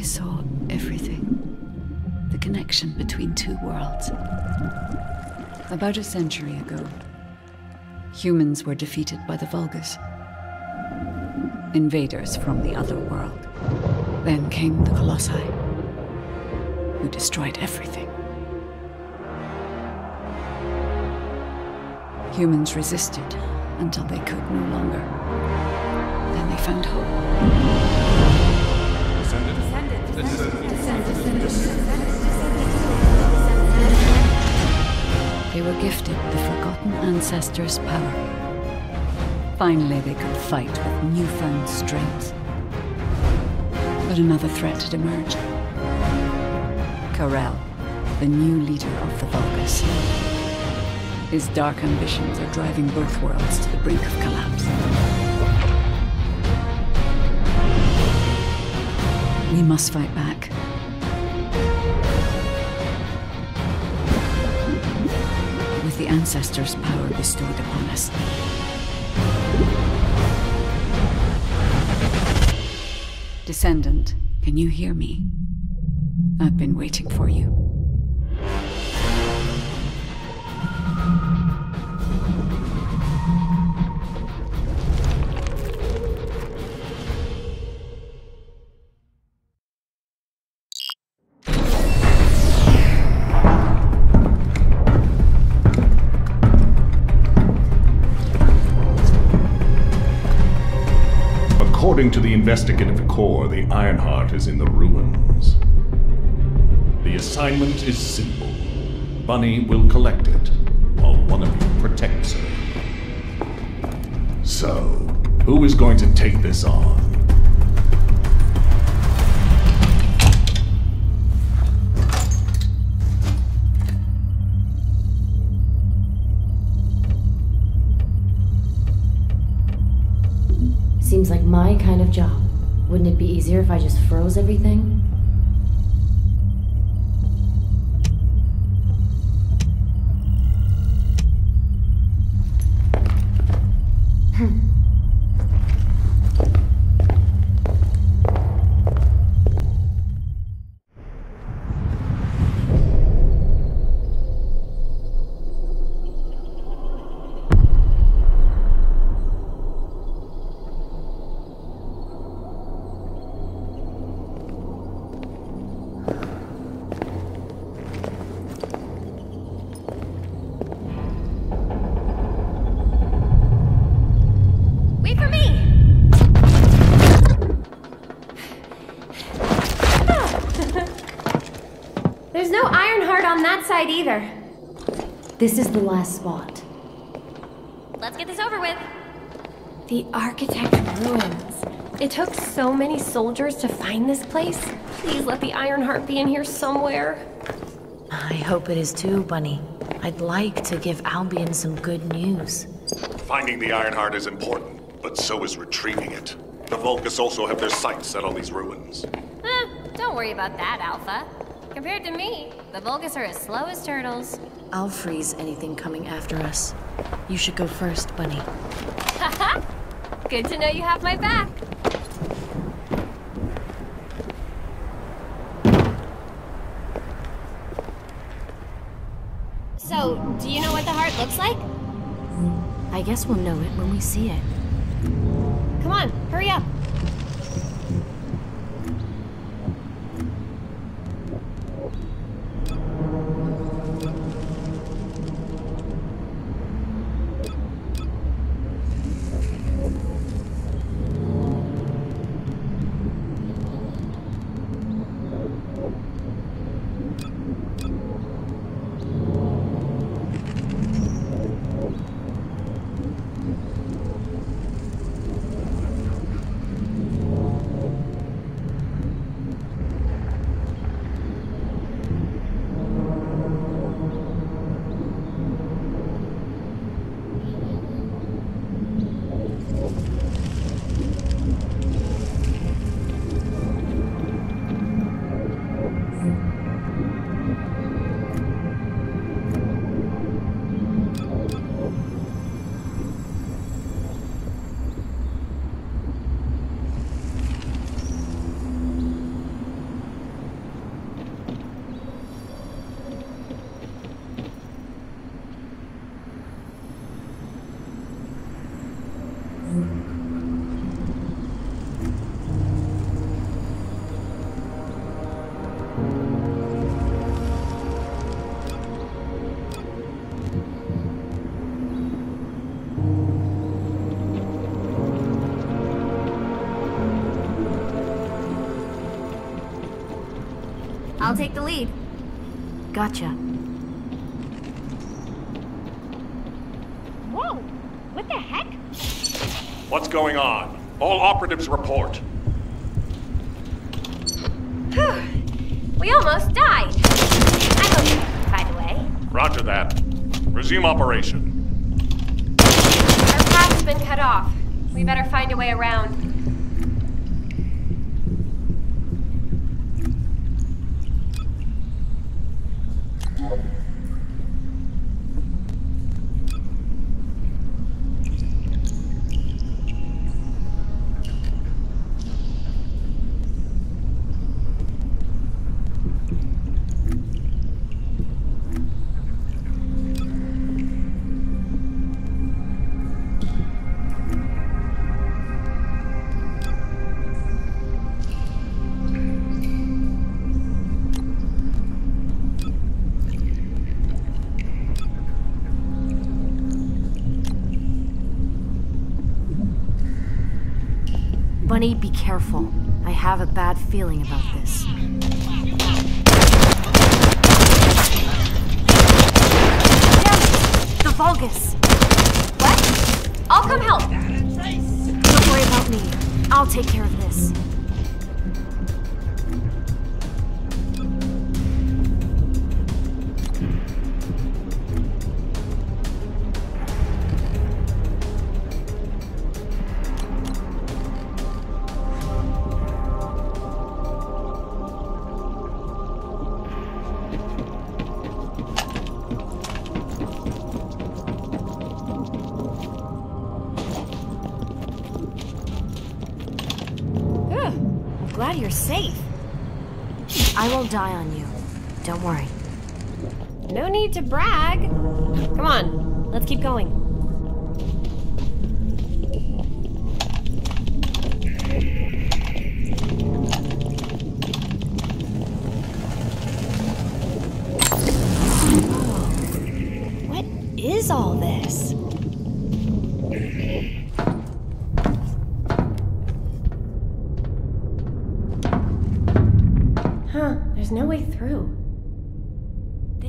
I saw everything. The connection between two worlds. About a century ago, humans were defeated by the Vulgus. Invaders from the other world. Then came the Colossi, who destroyed everything. Humans resisted until they could no longer. Then they found hope. They were gifted the Forgotten Ancestors' power. Finally, they could fight with newfound strength. But another threat had emerged. Karel, the new leader of the Vulgus. His dark ambitions are driving both worlds to the brink of collapse. We must fight back. With the Ancestors' power bestowed upon us. Descendant, can you hear me? I've been waiting for you. According to the investigative corps, the Ironheart is in the ruins. The assignment is simple. Bunny will collect it, while one of you protects her. So, who is going to take this on? Seems like my kind of job. Wouldn't it be easier if I just froze everything? This is the last spot. Let's get this over with. The architect ruins. It took so many soldiers to find this place. Please let the Ironheart be in here somewhere. I hope it is too, Bunny. I'd like to give Albion some good news. Finding the Ironheart is important, but so is retrieving it. The Vulgus also have their sights set on these ruins. Eh, don't worry about that, Alpha. Compared to me, the Vulgus are as slow as turtles. I'll freeze anything coming after us. You should go first, Bunny. Haha! Good to know you have my back. So, do you know what the heart looks like? I guess we'll know it when we see it. Come on, hurry up. I'll take the lead. Gotcha. Whoa! What the heck? What's going on? All operatives report. We almost died. I'm okay, by the way. Roger that. Resume operation. Our path's been cut off. We better find a way around. Bunny, be careful. I have a bad feeling about this. Damn it! The Vulgus! What? I'll come help. Don't worry about me. I'll take care of this.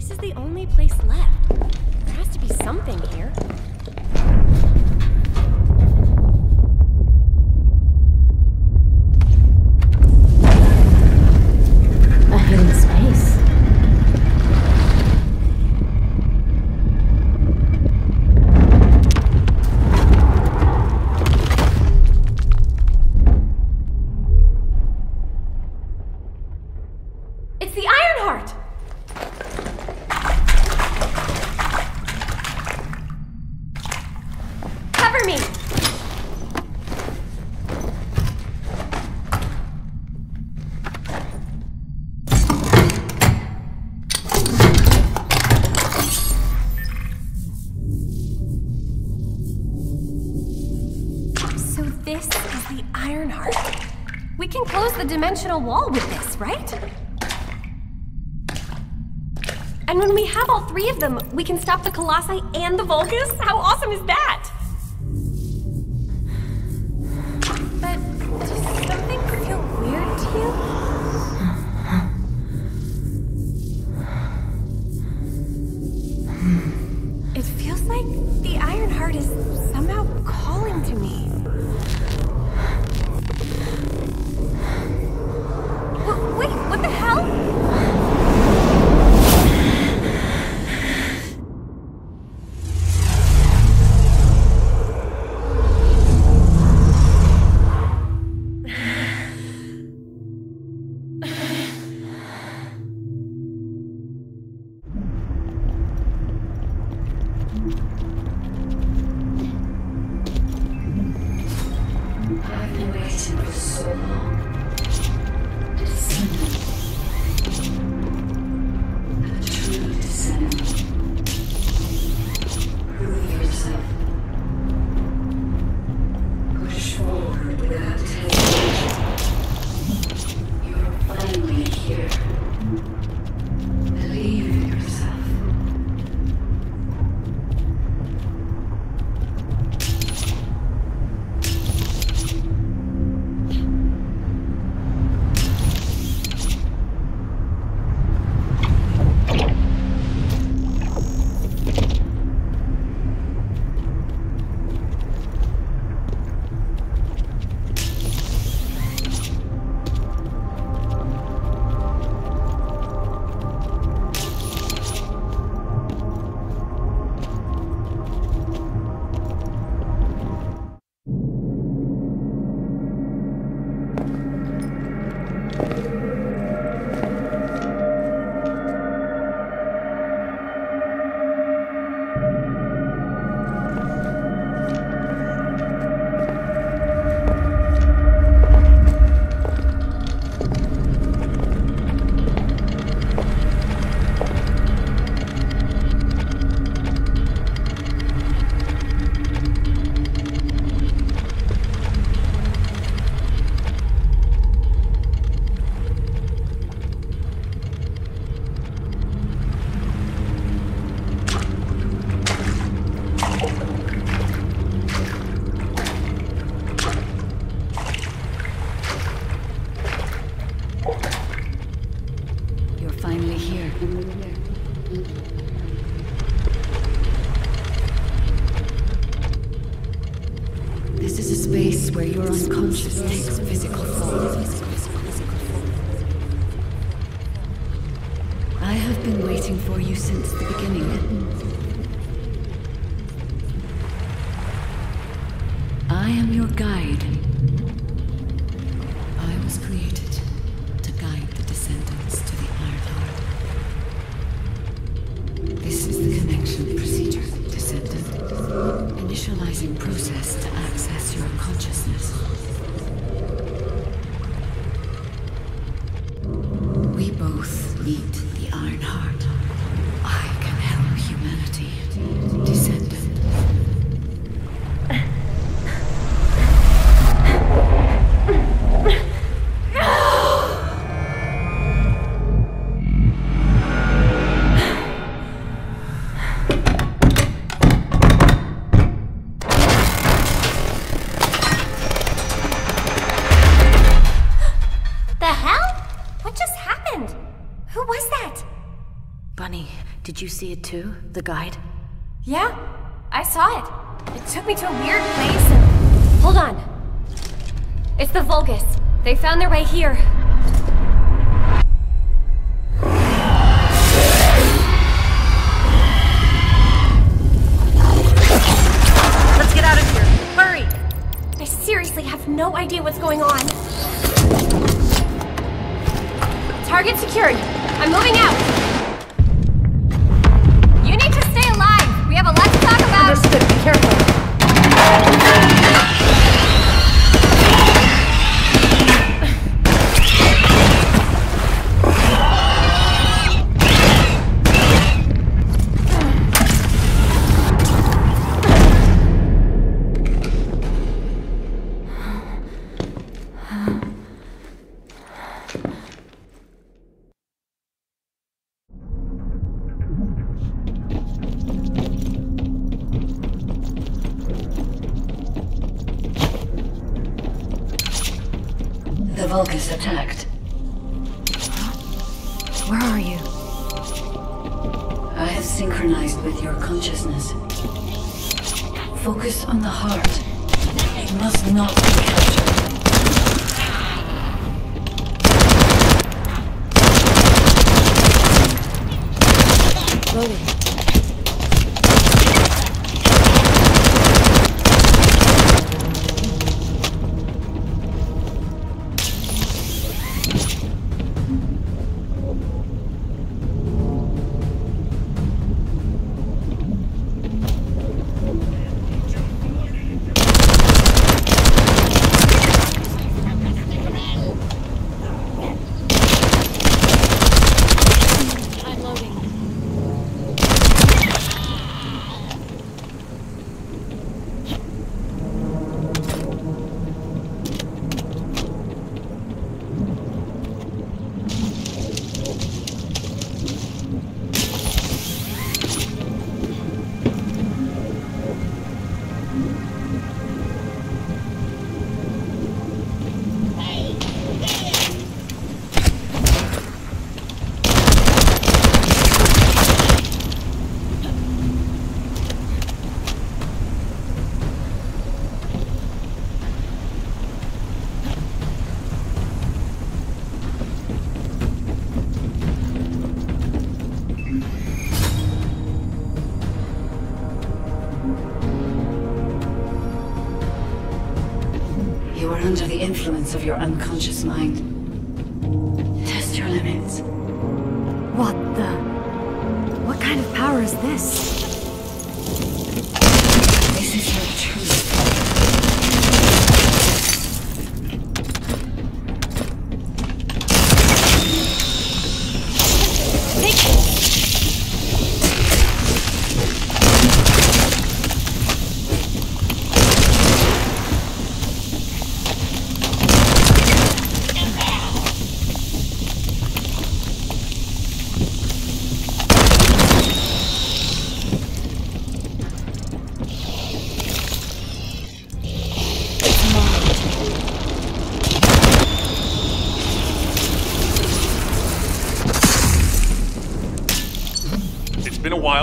This is the only place left. There has to be something here. Colossi and the Vulgus? How awesome is that? Did you see it too? The guide? Yeah, I saw it. It took me to a weird place and. Hold on. It's the Vulgus. They found their way here. Let's get out of here! Hurry! I seriously have no idea what's going on. Target secured. I'm moving out. Influence of your unconscious mind.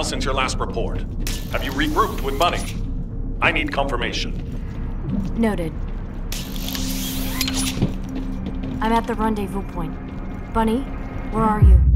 since your last report. Have you regrouped with Bunny? I need confirmation. Noted. I'm at the rendezvous point. Bunny, where are you?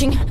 Walker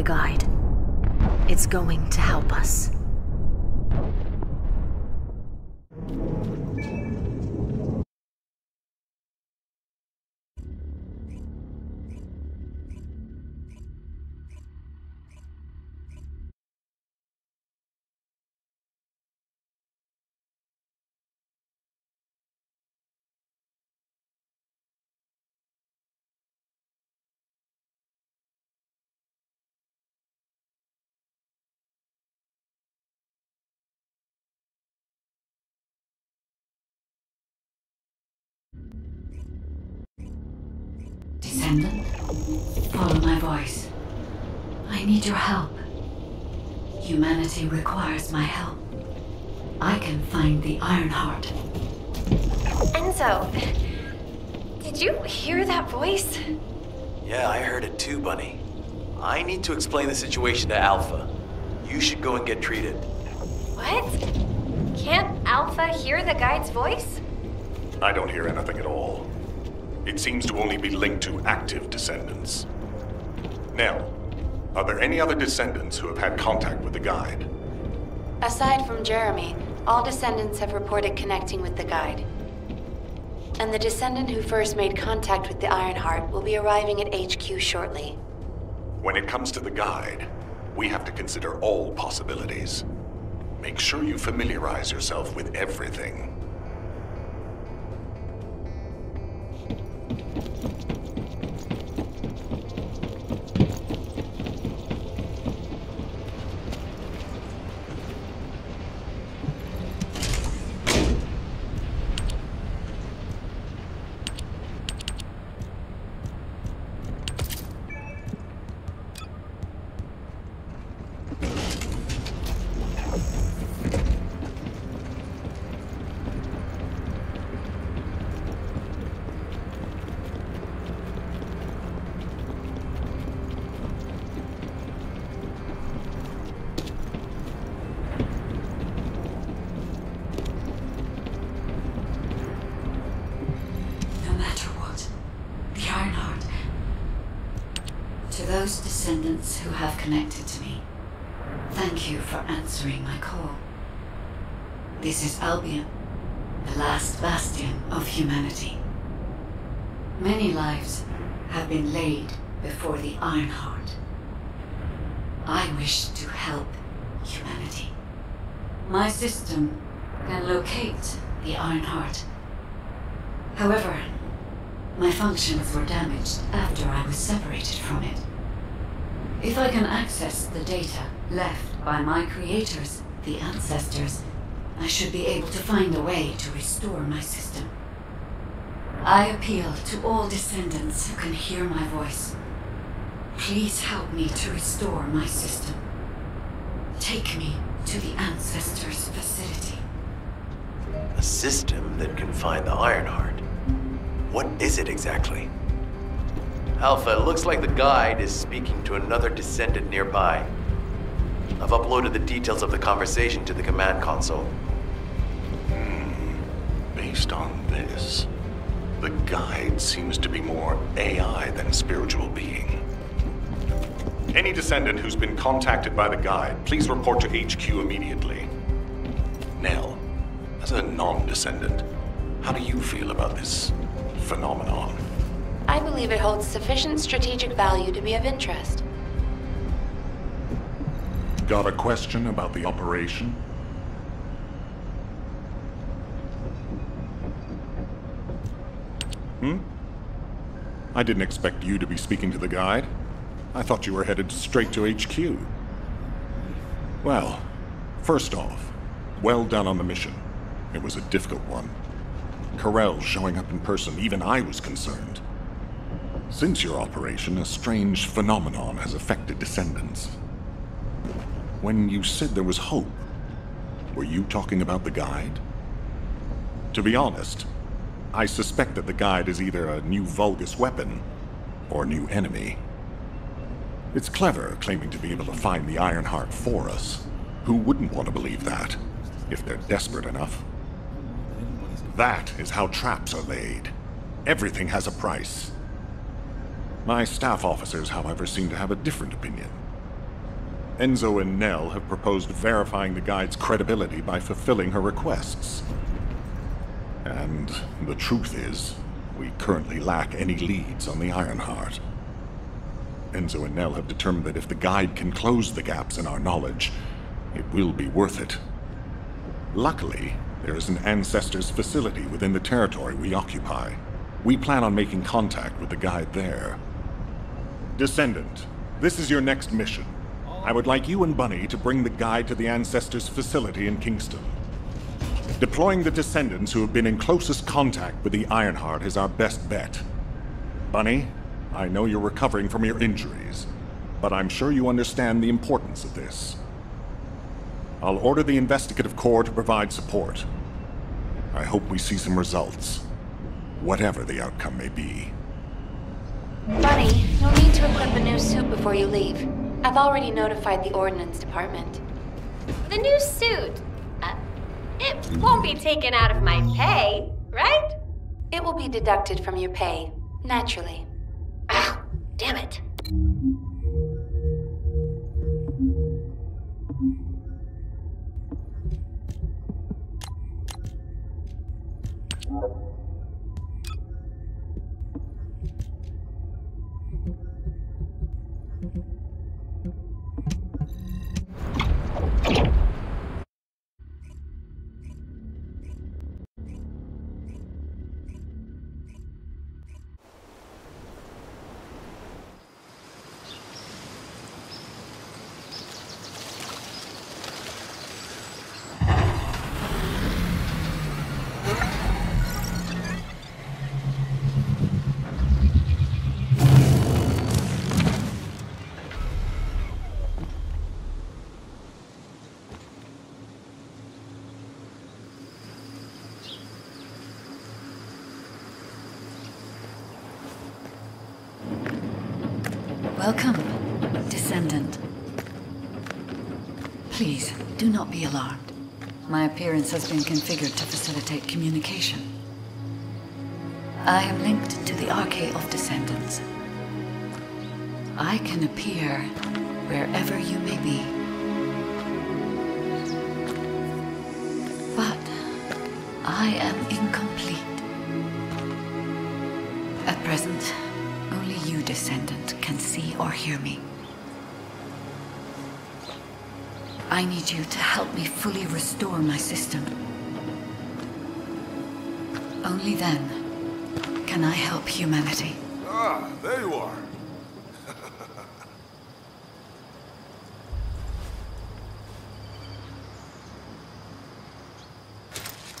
a guide. It's going to help us. Descendant, follow my voice. I need your help. Humanity requires my help. I can find the Ironheart. Enzo, did you hear that voice? Yeah, I heard it too, Bunny. I need to explain the situation to Alpha. You should go and get treated. What? Can't Alpha hear the guide's voice? I don't hear anything at all. It seems to only be linked to active descendants. Now, are there any other descendants who have had contact with the guide? Aside from Jeremy, all descendants have reported connecting with the guide. And the descendant who first made contact with the Ironheart will be arriving at HQ shortly. When it comes to the guide, we have to consider all possibilities. Make sure you familiarize yourself with everything. No matter what, the Ironheart. To those descendants who have connected to me, thank you for answering my call. This is Albion, the last bastion of humanity. Many lives have been laid before the Ironheart. I wish to help humanity. My system can locate the Ironheart However, my functions were damaged after I was separated from it. If I can access the data left by my creators, the ancestors, I should be able to find a way to restore my system. I appeal to all descendants who can hear my voice. Please help me to restore my system. Take me to the ancestors' facility. A system that can find the Ironheart. What is it exactly? Alpha, it looks like the guide is speaking to another descendant nearby. I've uploaded the details of the conversation to the command console. Hmm, based on this, the guide seems to be more AI than spiritual being. Any descendant who's been contacted by the guide, please report to HQ immediately. Nell, as a non-descendant, how do you feel about this phenomenon? I believe it holds sufficient strategic value to be of interest. Got a question about the operation? Hmm? I didn't expect you to be speaking to the guide. I thought you were headed straight to HQ. Well, first off, well done on the mission. It was a difficult one. Karel showing up in person, even I was concerned. Since your operation, a strange phenomenon has affected descendants. When you said there was hope, were you talking about the guide? To be honest, I suspect that the guide is either a new Vulgus weapon or a new enemy. It's clever claiming to be able to find the Ironheart for us. Who wouldn't want to believe that, if they're desperate enough? That is how traps are laid. Everything has a price. My staff officers, however, seem to have a different opinion. Enzo and Nell have proposed verifying the guide's credibility by fulfilling her requests. And the truth is, we currently lack any leads on the Ironheart. Enzo and Nell have determined that if the guide can close the gaps in our knowledge, it will be worth it. Luckily, there is an Ancestors facility within the territory we occupy. We plan on making contact with the guide there. Descendant, this is your next mission. I would like you and Bunny to bring the guide to the Ancestors facility in Kingston. Deploying the Descendants who have been in closest contact with the Ironheart is our best bet. Bunny, I know you're recovering from your injuries, but I'm sure you understand the importance of this. I'll order the Investigative Corps to provide support. I hope we see some results, whatever the outcome may be. Bunny, you'll need to equip a new suit before you leave. I've already notified the Ordnance Department. The new suit. Uh, it won't be taken out of my pay, right? It will be deducted from your pay, naturally. Ah, damn it. Welcome, Descendant. Please, do not be alarmed. My appearance has been configured to facilitate communication. I am linked to the Arcade of Descendants. I can appear wherever you may be. But I am incomplete. Descendant, can see or hear me. I need you to help me fully restore my system. Only then can I help humanity. Ah, there you are.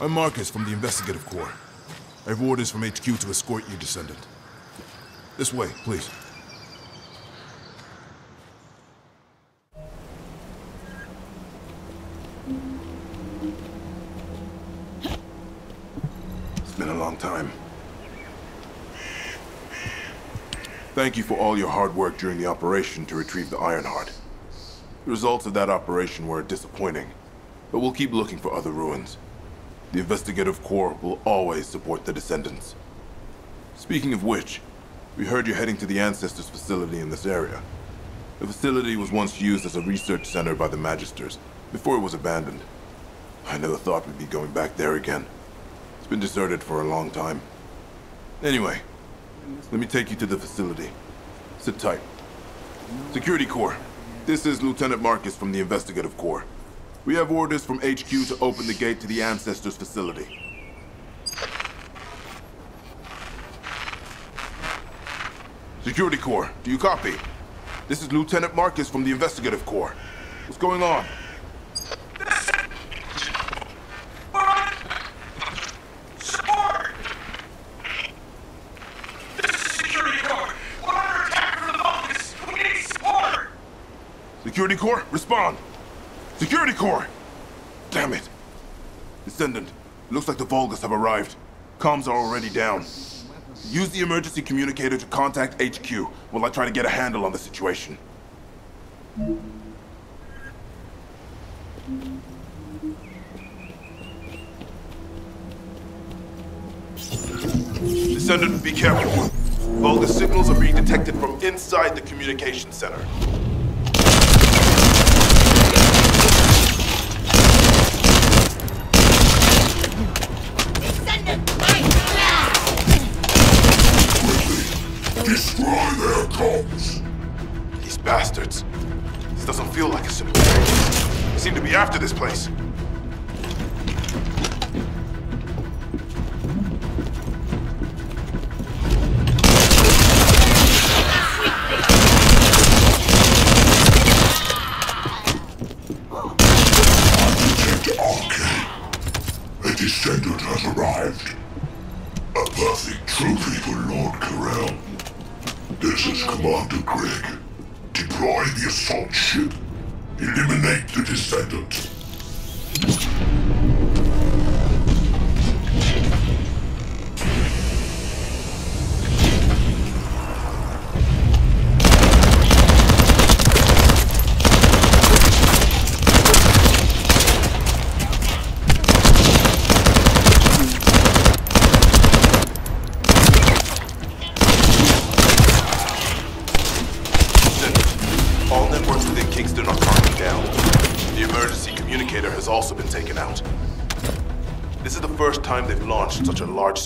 I'm Marcus from the Investigative Corps. I have orders from HQ to escort you, Descendant. This way, please. It's been a long time. Thank you for all your hard work during the operation to retrieve the Ironheart. The results of that operation were disappointing, but we'll keep looking for other ruins. The Investigative Corps will always support the Descendants. Speaking of which, we heard you're heading to the Ancestors facility in this area. The facility was once used as a research center by the Magisters, before it was abandoned. I never thought we'd be going back there again. It's been deserted for a long time. Anyway, let me take you to the facility. Sit tight. Security Corps, this is Lieutenant Marcus from the Investigative Corps. We have orders from HQ to open the gate to the Ancestors facility. Security Corps, do you copy? This is Lieutenant Marcus from the Investigative Corps. What's going on? Security Corps, respond! Security Corps! Damn it! Descendant, looks like the Vulgus have arrived. Comms are already down. Use the emergency communicator to contact HQ while I try to get a handle on the situation. Descendant, be careful. Vulgus signals are being detected from inside the communication center. Destroy their comms! These bastards. This doesn't feel like a simulation. They seem to be after this place. Commander Greg. Deploy the assault ship. Eliminate the. Descendant,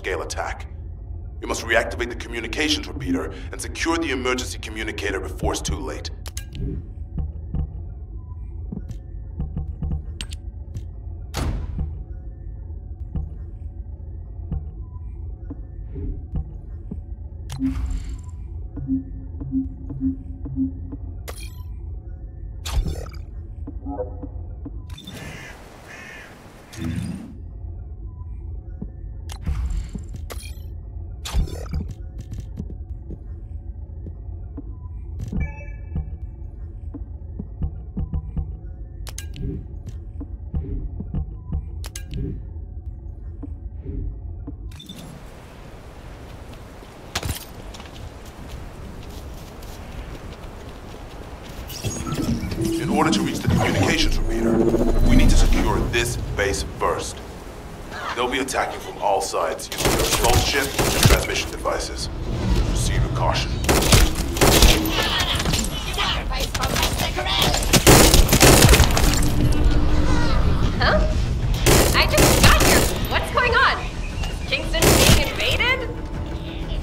large-scale attack. We must reactivate the communications repeater and secure the emergency communicator before it's too late. This base first. They'll be attacking from all sides using their assault ship and transmission devices. Proceed with caution. Huh? I just got here. What's going on? Kingston being invaded?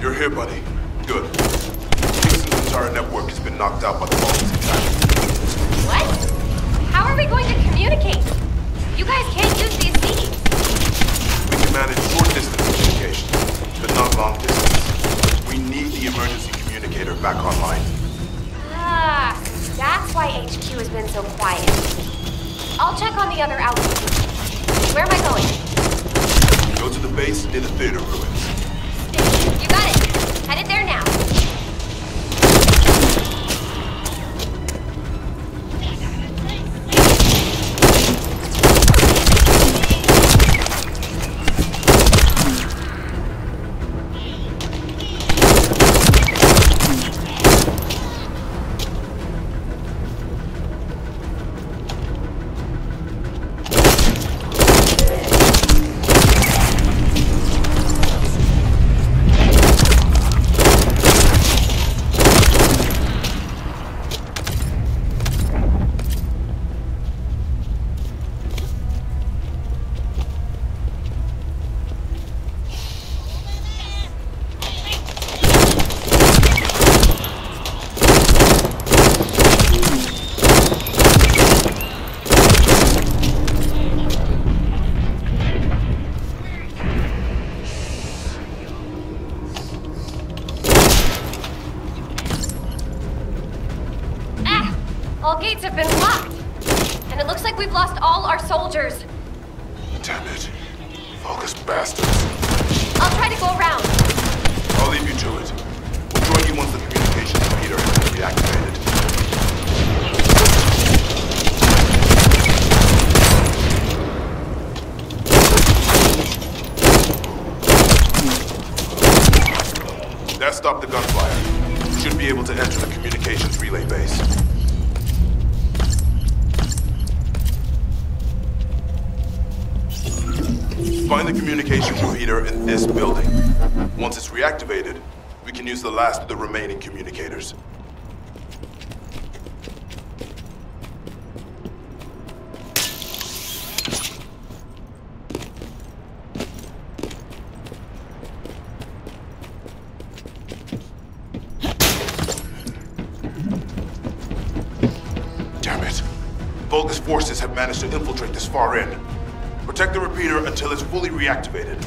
You're here, buddy. Good. Kingston's entire network has been knocked out by the Vulgus' attack. What? How are we going to communicate? Guys can't use these seeds. We can manage short-distance communications, but not long distance. We need the emergency communicator back online. Ah, that's why HQ has been so quiet. I'll check on the other outposts. Where am I going? Go to the base near the theater ruins. infiltrate this far end. Protect the repeater until it's fully reactivated.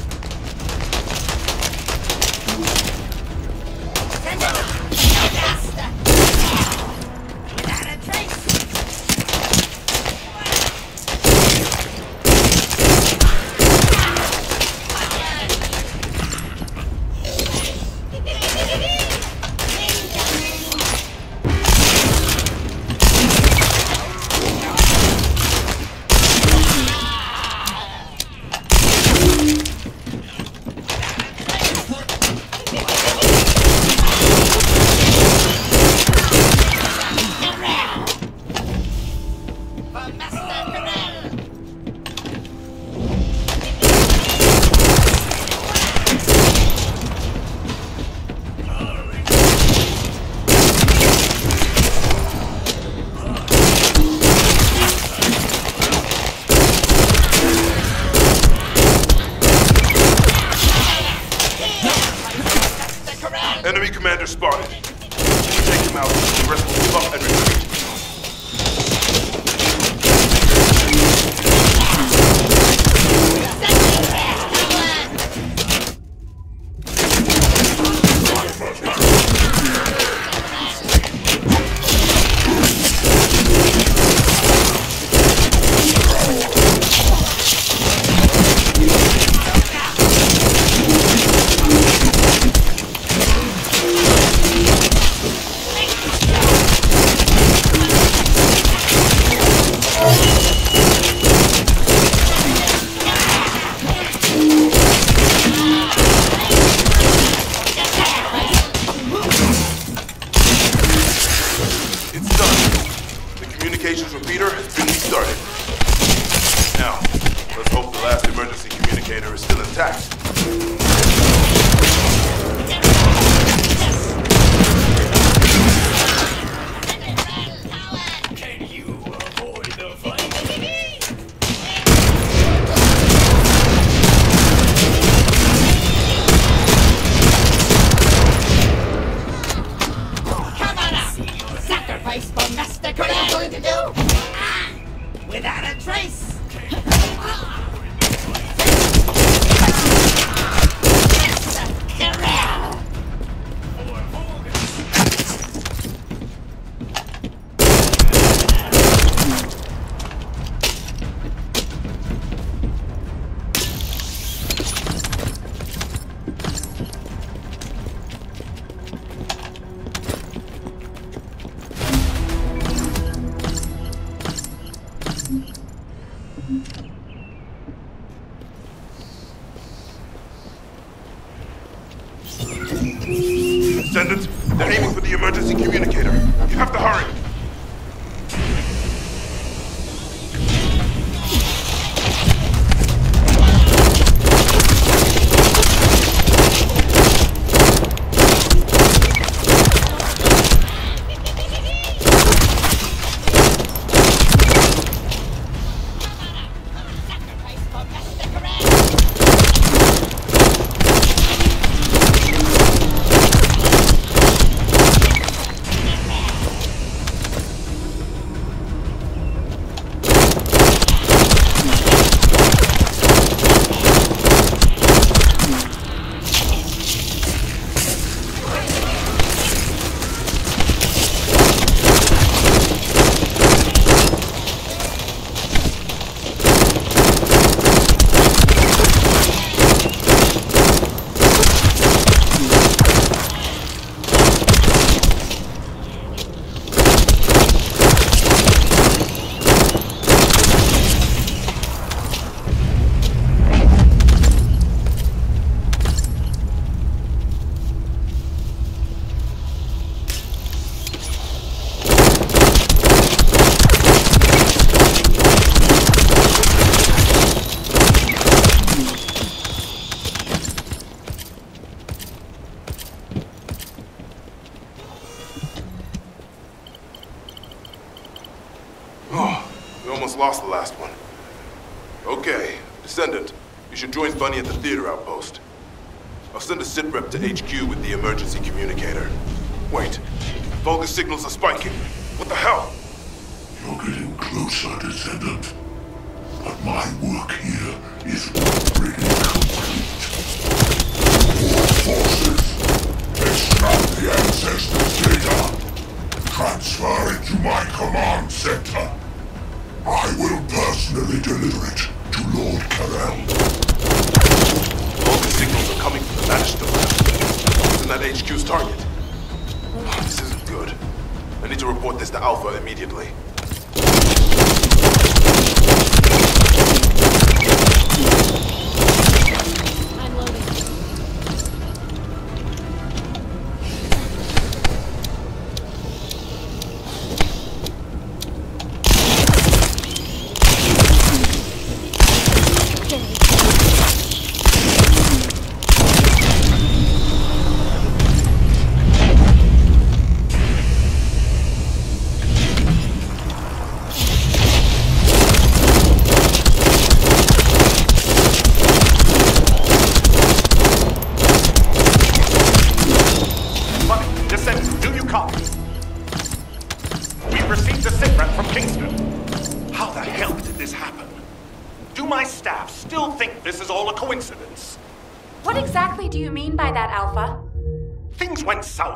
Signals are spiking. What the hell? You're getting closer, Descendant. But my work here is already complete. All forces, extract the Ancestors' data. Transfer it to my command center. I will personally deliver it to Lord Karel. the signals are coming from the Magister lab. Isn't that HQ's target? Oh, this isn't good. I need to report this to Alpha immediately.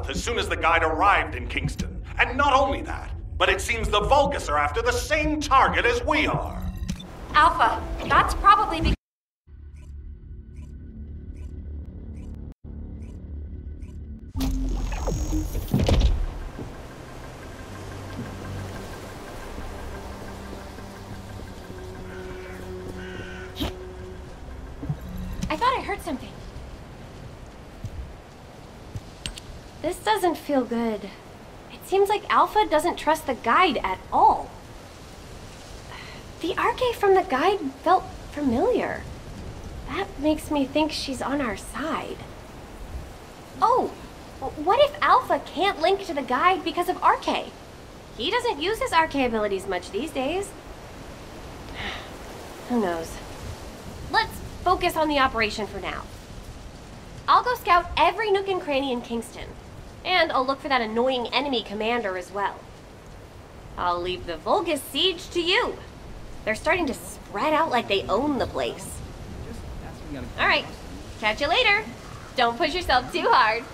As soon as the guide arrived in Kingston. And not only that, but it seems the Vulgus are after the same target as we are. Alpha, that's probably because. I thought I heard something. This doesn't feel good. It seems like Alpha doesn't trust the guide at all. The Arche from the guide felt familiar. That makes me think she's on our side. Oh, what if Alpha can't link to the guide because of Arche? He doesn't use his Arche abilities much these days. Who knows? Let's focus on the operation for now. I'll go scout every nook and cranny in Kingston, and I'll look for that annoying enemy commander as well. I'll leave the Vulgus siege to you. They're starting to spread out like they own the place. All right, catch you later. Don't push yourself too hard.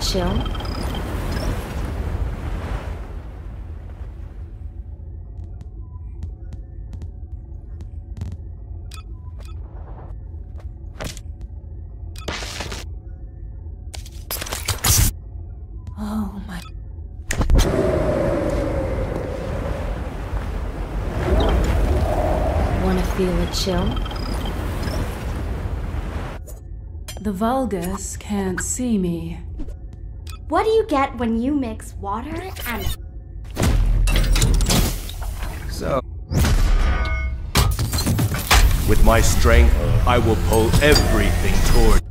Chill? Oh my. Wanna feel a chill? The Vulgus can't see me. What do you get when you mix water and So. With my strength, I will pull everything toward.